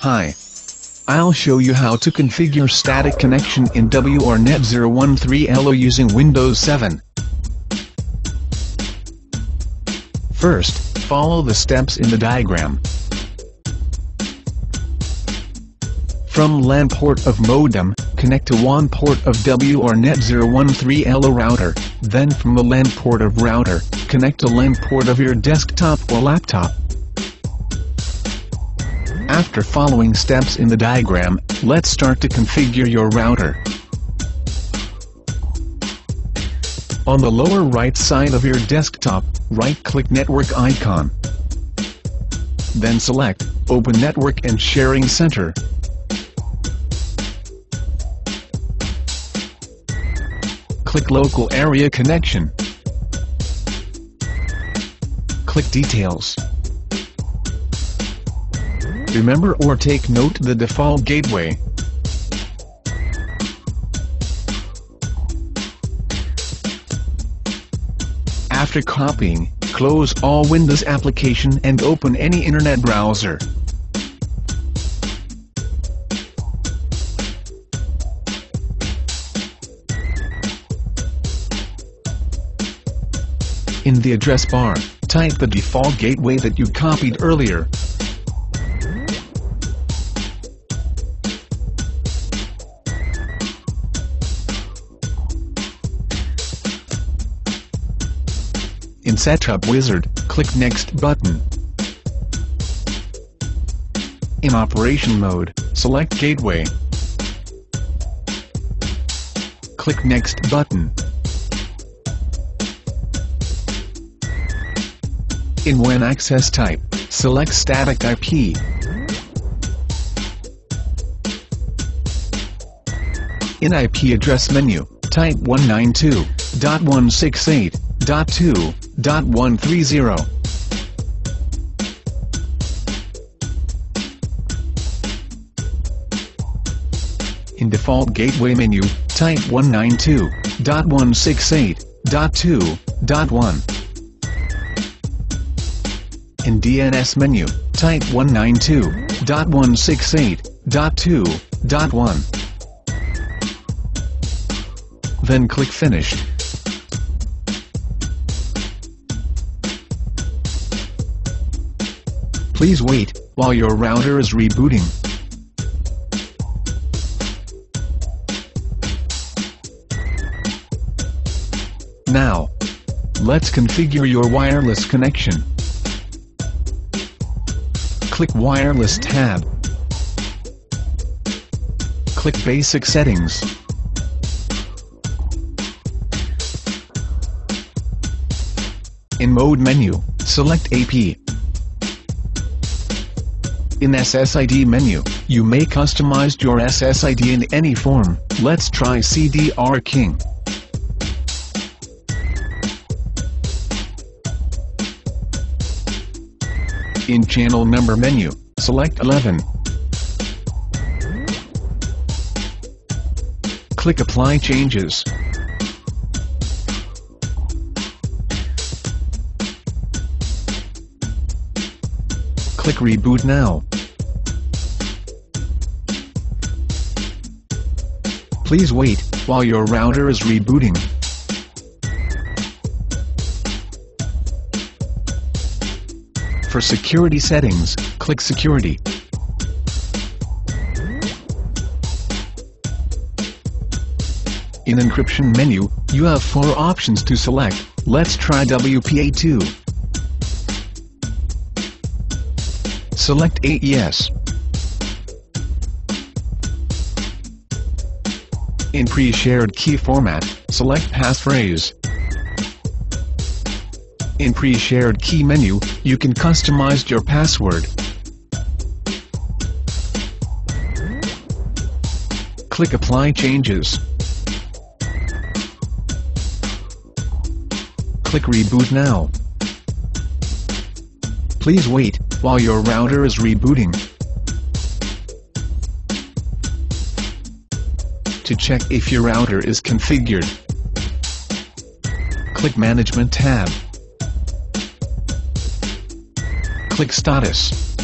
Hi. I'll show you how to configure static connection in WRNet 013LO using Windows 7. First, follow the steps in the diagram. From LAN port of modem, connect to WAN port of WRNet 013LO router, then from the LAN port of router, connect to LAN port of your desktop or laptop. After following steps in the diagram, let's start to configure your router. On the lower right side of your desktop, right-click Network icon. Then select Open Network and Sharing Center. Click Local Area Connection. Click Details. Remember or take note the default gateway. After copying, close all Windows application and open any internet browser. In the address bar, type the default gateway that you copied earlier. In Setup Wizard, click Next button. In Operation Mode, select Gateway. Click Next button. In WAN access type, select Static IP. In IP address menu, type 192.168.2.130. In default gateway menu, type 192.168.2.1. In DNS menu, type 192.168.2.1. Then click Finish. Please wait, while your router is rebooting. Now, let's configure your wireless connection. Click Wireless tab. Click Basic Settings. In Mode menu, select AP. In SSID menu, you may customize your SSID in any form, let's try CDR King. In Channel Number menu, select 11. Click Apply Changes. Click Reboot now. Please wait, while your router is rebooting. For security settings, click Security. In Encryption menu, you have four options to select, let's try WPA2. Select AES. In pre-shared key format, select passphrase. In pre-shared key menu, you can customize your password. Click Apply Changes. Click Reboot now. Please wait, while your router is rebooting. To check if your router is configured, click Management tab. click Status.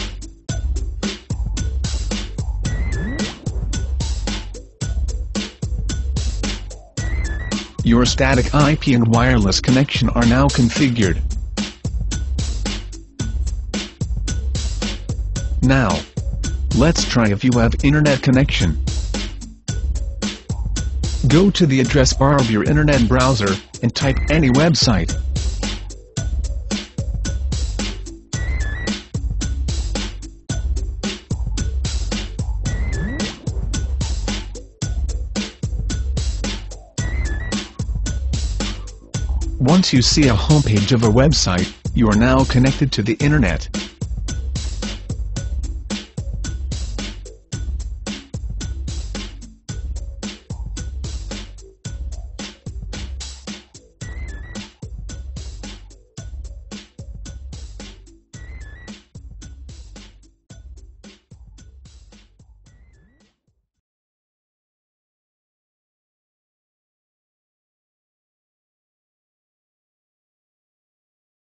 Your static IP and wireless connection are now configured. Now, let's try if you have internet connection. Go to the address bar of your internet browser, and type any website. Once you see a homepage of a website, you are now connected to the internet.